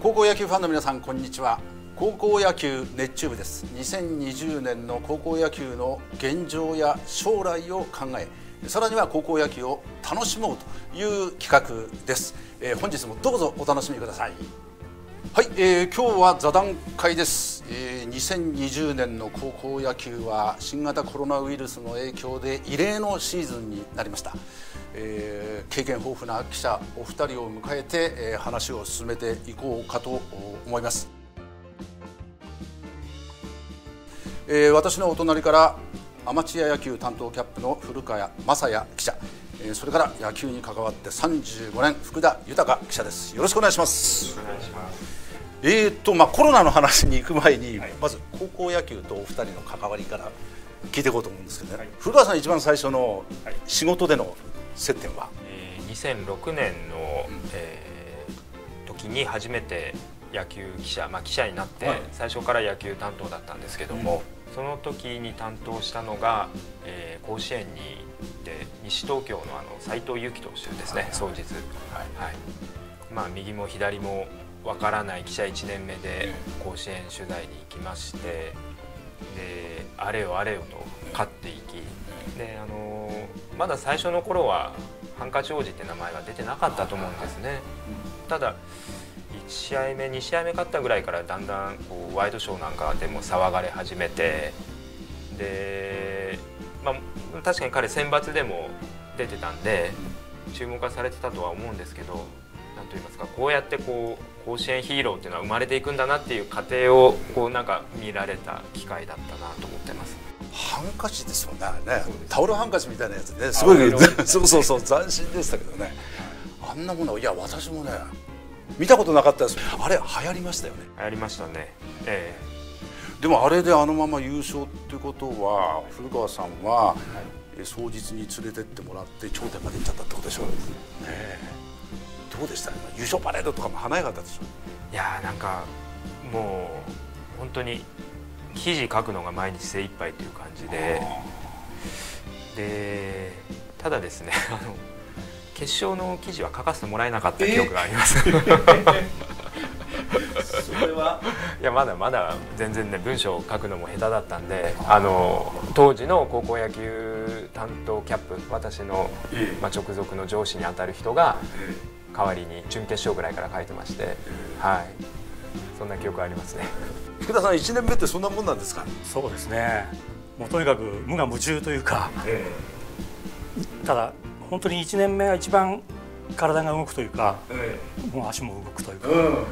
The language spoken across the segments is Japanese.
高校野球ファンの皆さんこんにちは。高校野球熱中部です。2020年の高校野球の現状や将来を考えさらには高校野球を楽しもうという企画です、えー、本日もどうぞお楽しみください。はい、えー、今日は座談会です、えー、2020年の高校野球は新型コロナウイルスの影響で異例のシーズンになりました。えー、経験豊富な記者お二人を迎えて、えー、話を進めていこうかと思います、えー、私のお隣からアマチュア野球担当キャップの古川雅也記者、それから野球に関わって35年福田豊記者です。よろしくお願いします。えーとまあ、コロナの話に行く前に、はい、まず高校野球とお二人の関わりから聞いていこうと思うんですけどね、はい、古川さん一番最初の仕事での接点は、えー、2006年の、えー、時に初めて野球記者、まあ、記者になって、最初から野球担当だったんですけども、うん、その時に担当したのが、えー、甲子園にで西東京のあの斉藤佑樹投手ですね、はい。はい。まあ、右も左もわからない記者1年目で甲子園取材に行きましてであれよあれよと勝っていきであのまだ最初の頃はハンカチ王子って名前が出てなかったと思うんですね。ただ1試合目2試合目勝ったぐらいからだんだんこうワイドショーなんかでも騒がれ始めてで、まあ、確かに彼選抜でも出てたんで注目はされてたとは思うんですけど何と言いますかこうやってこう甲子園ヒーローっていうのは生まれていくんだなっていう過程をこうなんか見られた機会だったなと思ってます。ハンカチですもんねね。タオルハンカチみたいなやつね。すごい そうそうそう斬新でしたけどね。あんなものいや私もね見たことなかったです。あれ流行りましたよね。流行りましたね。ええ。でもあれであのまま優勝っていうことは古川さんは、はい、双日に連れてってもらって頂点まで行っちゃったってことでしょ。う、ね、どうでした？優勝パレードとかも華やかったでしょ？いやなんかもう本当に記事書くのが毎日精一杯という感じで。でただですね あの決勝の記事は書かせてもらえなかった記憶があります、それは？いやまだまだ全然ね文章を書くのも下手だったんであの当時の高校野球担当キャップ私の、まあ、直属の上司にあたる人が代わりに準決勝ぐらいから書いてまして、はい、そんな記憶ありますね。福田さん1年目ってそんなもんなんですか？そうですね。もうとにかく無我夢中というか、ええ、ただ本当に1年目は一番体が動くというか、ええ、もう足も動くというか、うん、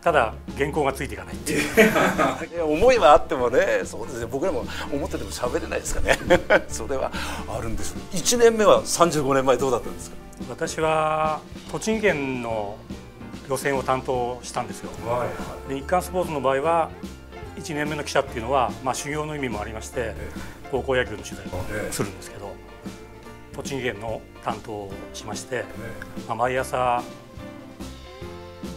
ただ原稿がついていかないっていう。思いはあってもねそうですね。僕らも思ってても喋れないですかね。それはあるんです。1年目は35年前どうだったんですか？私は栃木県の予選を担当したんですよ。はいはい、で日刊スポーツの場合は1年目の記者っていうのは、まあ、修行の意味もありまして、高校野球の取材をするんですけど、栃木県の担当をしまして、まあ、毎朝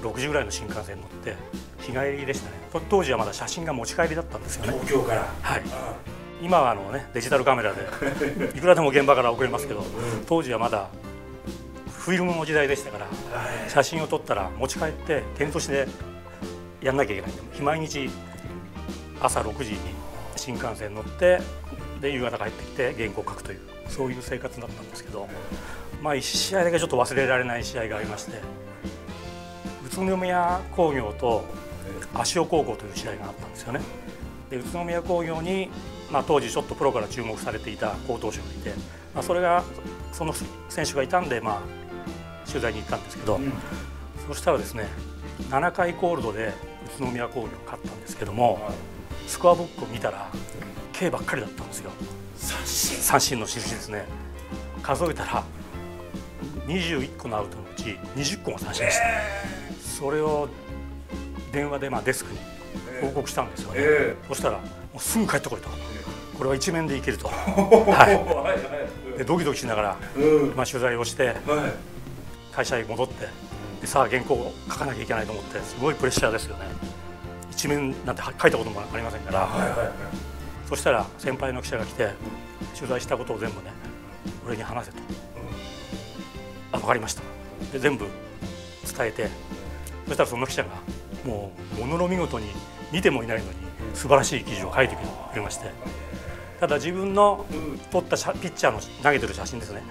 6時ぐらいの新幹線に乗って日帰りでしたね。当時はまだ写真が持ち帰りだったんですよね。東京から。はい。今はあの、ね、デジタルカメラで いくらでも現場から送れますけど当時はまだフィルムの時代でしたから写真を撮ったら持ち帰って点としてやんなきゃいけないんで毎日朝6時に新幹線乗ってで夕方帰ってきて原稿書くというそういう生活だったんですけど、まあ、1試合だけちょっと忘れられない試合がありまして宇都宮工業と芦尾高校という試合があったんですよね。で宇都宮工業に、まあ、当時ちょっとプロから注目されていた好投手がいて、まあ、それがその選手がいたんで、まあ、取材に行ったんですけど、うん、そしたらですね7回コールドで宇都宮工業勝ったんですけども、はい、スコアブックを見たら K ばっかりだったんですよ。三振。の印ですね。数えたら21個のアウトのうち20個が三振でした、えー、それを電話でまあデスクに報告したんですよね、えー、そしたらもうすぐ帰ってこいと、これは一面でいけると、はい、でドキドキしながら、まあ、取材をして、はい会社へ戻ってでさあ原稿を書かなきゃいけないと思ってすごいプレッシャーですよね。一面なんて書いたこともありませんから、はいはいはい、そしたら先輩の記者が来て取材したことを全部ね俺に話せと、うん、あ分かりました。で全部伝えて。そしたらその記者がもうものの見事に見てもいないのに素晴らしい記事を書いてくれまして。ただ自分の撮ったピッチャーの投げてる写真ですね。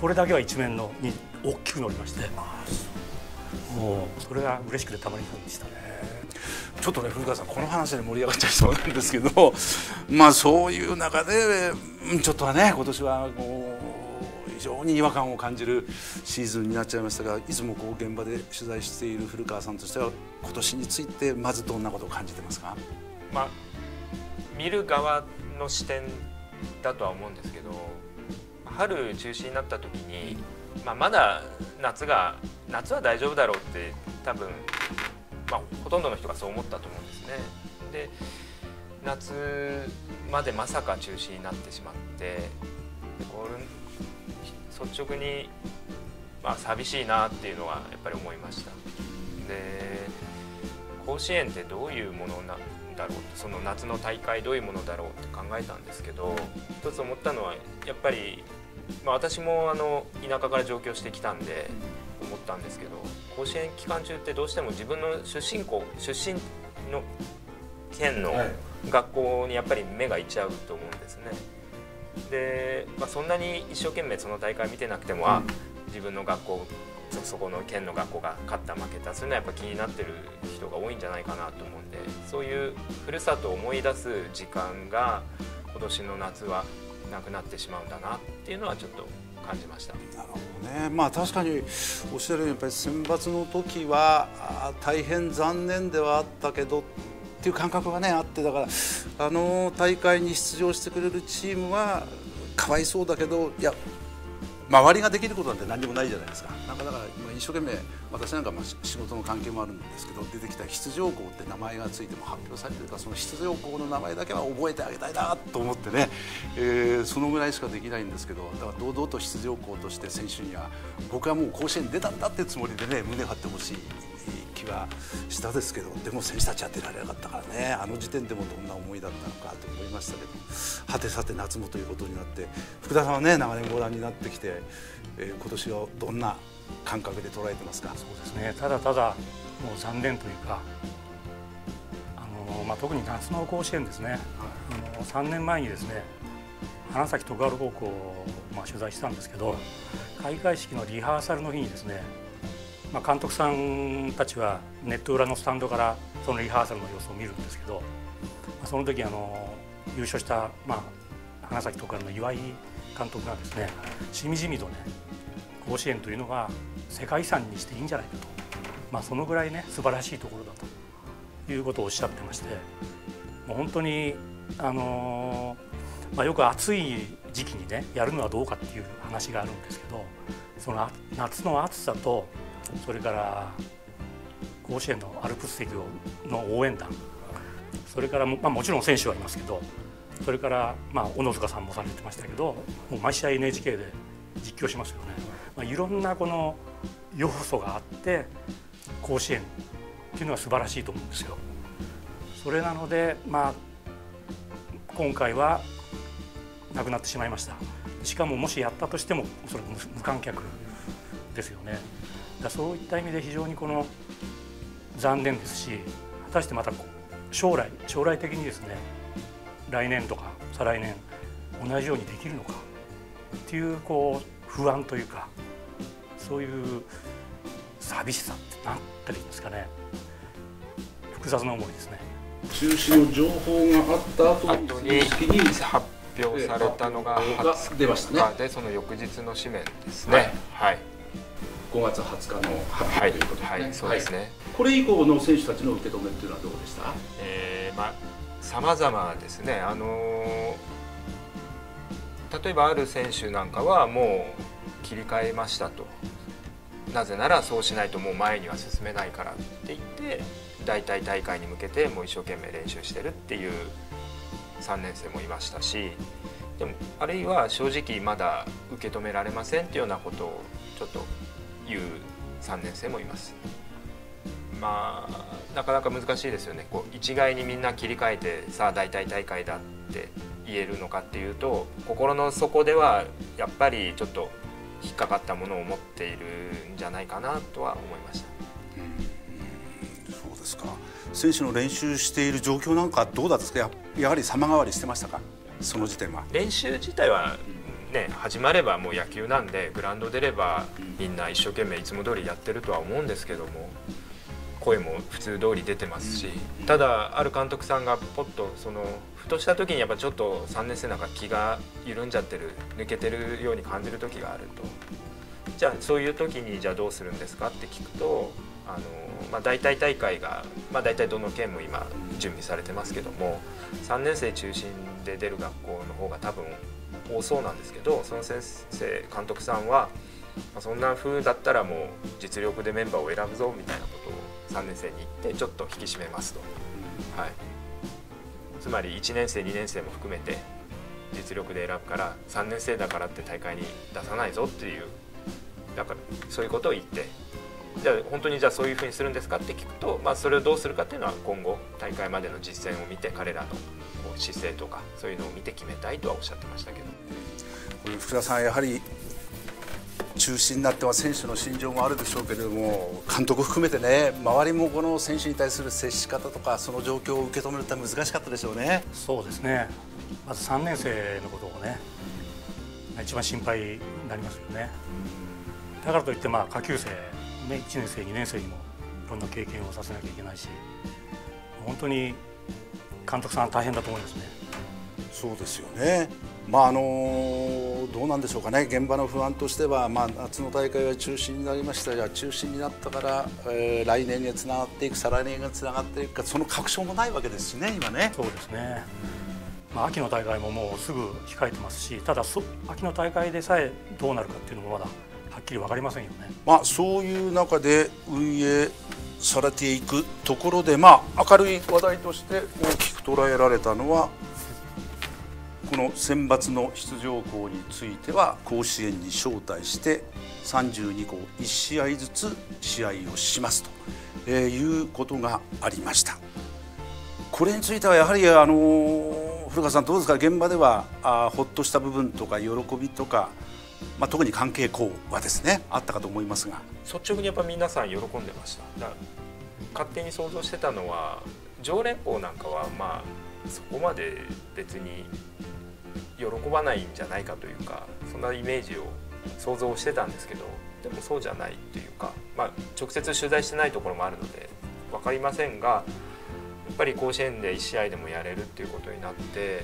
これだけは一面のに大きく載りまして。もうそれが嬉しくてたまりませんでしたね。ちょっとね古川さんこの話で盛り上がっちゃいそうなんですけど。まあそういう中でちょっとはね今年はもう非常に違和感を感じるシーズンになっちゃいましたがいつもこう現場で取材している古川さんとしては今年についてまずどんなことを感じてますか、まあ、見る側の視点だとは思うんですけど春中止になった時に、まあ、まだ夏が夏は大丈夫だろうって多分、まあ、ほとんどの人がそう思ったと思うんですね。で夏までまさか中止になってしまって率直に、まあ、寂しいなっていうのはやっぱり思いました。で甲子園ってどういうものなんだろうその夏の大会どういうものだろうって考えたんですけど一つ思ったのはやっぱり、まあ、私もあの田舎から上京してきたんで思ったんですけど甲子園期間中ってどうしても自分の出身校出身の県の学校にやっぱり目がいっちゃうと思うんですね。で、まあ、そんなに一生懸命その大会見てなくても、あ自分の学校そこの県の学校が勝った負けたそういうのはやっぱ気になってる人が多いんじゃないかなと思うんでそういうふるさとを思い出す時間が今年の夏はなくなってしまうんだなってっていうのはちょっと感じました。なるほどね。まあ確かにおっしゃるようにやっぱり選抜の時は大変残念ではあったけどっていう感覚がねあってだからあの大会に出場してくれるチームはかわいそうだけどいや周りができることなんて何もないじゃないですか。なんかだから今一生懸命私なんかまあ仕事の関係もあるんですけど出てきた出場校って名前がついても発表されてるからその出場校の名前だけは覚えてあげたいなと思ってね、えー、そのぐらいしかできないんですけどだから堂々と出場校として選手には僕はもう甲子園出たんだってつもりでね胸張ってほしい。気はしたですけどでも選手たちは出られなかったからね。あの時点でもどんな思いだったのかと思いましたけど。はてさて夏もということになって福田さんはね長年ご覧になってきて、えー、今年はどんな感覚で捉えてますか？そうですね。ただただもう残念というかあの、まあ、特に夏の甲子園ですね、はい、あの3年前にですね花咲徳栄高校を、まあ、取材したんですけど開会式のリハーサルの日にですねまあ、監督さんたちはネット裏のスタンドからそのリハーサルの様子を見るんですけど、まあ、その時あの優勝した、まあ、花咲徳栄の岩井監督がですねしみじみとね甲子園というのが世界遺産にしていいんじゃないかと、まあ、そのぐらいね素晴らしいところだということをおっしゃってましてもう本当にあのまあ、よく暑い時期にねやるのはどうかっていう話があるんですけどその夏の暑さとそれから甲子園のアルプス席の応援団。それからもまあ、もちろん選手はいますけどそれから、まあ、小野塚さんもされてましたけどもう毎試合 NHK で実況しますよね、まあ、いろんなこの要素があって甲子園っていうのは素晴らしいと思うんですよ。それなので、まあ、今回はなくなってしまいました。しかももしやったとしてもそれ無観客ですよね。だそういった意味で非常にこの残念ですし果たしてまた将来将来的にですね来年とか再来年同じようにできるのかっていうこう不安というかそういう寂しさって何たらいいんですかね。複雑な思いですね。中止の情報があった後にに発表されたのが20日でその翌日の紙面ですね。はい、はい5月20日の発表ということですね、はいはい、そうですね、これ以降の選手たちの受け止めっていうのはどうでした、えーまあ様々ですね、あのー、例えばある選手なんかはもう切り替えましたと。なぜならそうしないともう前には進めないからって言って大体大会に向けてもう一生懸命練習してるっていう3年生もいましたしでもあるいは正直まだ受け止められませんっていうようなことをちょっという3年生もいます。まあなかなか難しいですよね。こう一概にみんな切り替えてさあ大体大会だって言えるのかっていうと心の底ではやっぱりちょっと引っかかったものを持っているんじゃないかなとは思いました。ですか。選手の練習している状況なんかどうだったんですか？ややはり様変わりしてましたか？その時点は。練習自体はね始まればもう野球なんでグラウンド出ればみんな一生懸命いつも通りやってるとは思うんですけども声も普通通り出てますしただある監督さんがポッとそのふとした時にやっぱちょっと3年生なんか気が緩んじゃってる抜けてるように感じる時があると。じゃあそういう時にじゃあどうするんですかって聞くとあの、まあ、大体大会が、まあ、大体どの県も今準備されてますけども3年生中心で出る学校の方が多分多そうなんですけどその先生監督さんは、まあ、そんな風だったらもう実力でメンバーを選ぶぞみたいなことを3年生に言ってちょっと引き締めますと。はい。つまり1年生2年生も含めて実力で選ぶから3年生だからって大会に出さないぞっていうだからそういうことを言って。じゃあ本当にじゃあそういうふうにするんですかって聞くと、まあ、それをどうするかっていうのは今後大会までの実践を見て彼らの姿勢とかそういうのを見て決めたいとはおっしゃってましたけど。これ福田さんやはり中心になっては選手の心情もあるでしょうけれども監督含めてね周りもこの選手に対する接し方とかその状況を受け止めるって難しかったでしょうね。そうですね。まず3年生のことをね一番心配になりますよね。だからといってまあ下級生、ね、1年生2年生にもいろんな経験をさせなきゃいけないし本当に監督さん大変だと思いますね。そうですよね。まああのどうなんでしょうかね。現場の不安としては、まあ、夏の大会は中止になりました。が中止になったから、えー、来年につながっていく再来年がつながっていくかその確証もないわけですしね今ね。そうですね。まあ、秋の大会ももうすぐ控えてますしただ秋の大会でさえどうなるかっていうのもまだはっきり分かりませんよね。まあ、そういう中で運営されていくところで、まあ、明るい話題として大きく捉えられたのはこの選抜の出場校については甲子園に招待して32校1試合ずつ試合をしますということがありました。これについてはやはりあの古川さんどうですか？現場ではあほっとした部分とか喜びとか、まあ、特に関係校はですね。あったかと思いますが。率直にやっぱ皆さん喜んでました。勝手に想像してたのは常連校なんかはまあそこまで別に喜ばないんじゃないかというかそんなイメージを想像してたんですけどでもそうじゃないというか、まあ、直接取材してないところもあるので分かりませんがやっぱり甲子園で1試合でもやれるっていうことになって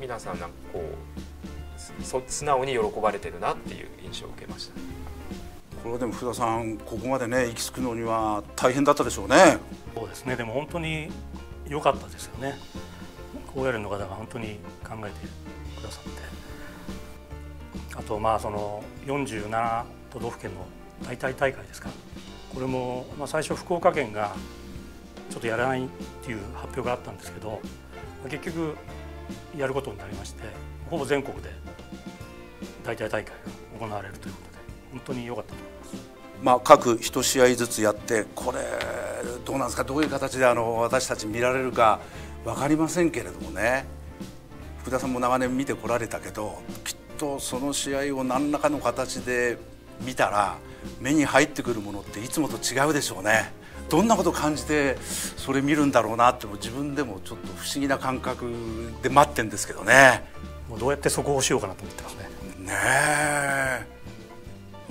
皆さんなんかこう素直に喜ばれてるなっていう印象を受けました。これはでも福田さんここまでね行き着くのには大変だったでしょうね。そうですねでも本当に良かったですよね。高野連の方が本当に考えてくださってあとまあその47都道府県の大体大会ですかこれも、まあ、最初福岡県がちょっとやらないっていう発表があったんですけど結局やることになりましてほぼ全国で大体大会が行われるということで本当に良かったと思います。まあ、各1試合ずつやってこれどうなんですかどういう形であの私たち見られるか分かりませんけれどもね。福田さんも長年見てこられたけどきっとその試合を何らかの形で見たら目に入ってくるものっていつもと違うでしょうね。どんなことを感じてそれ見るんだろうなっても自分でもちょっと不思議な感覚で待ってんですけどね。もうどうやってそこをしようかなと思ってますねねえ。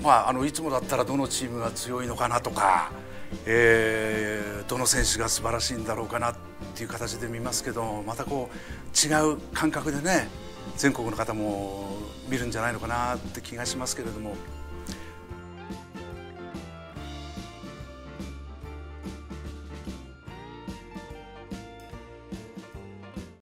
まああのいつもだったらどのチームが強いのかなとかえー、どの選手が素晴らしいんだろうかなっていう形で見ますけどまたこう違う感覚でね全国の方も見るんじゃないのかなって気がしますけれども。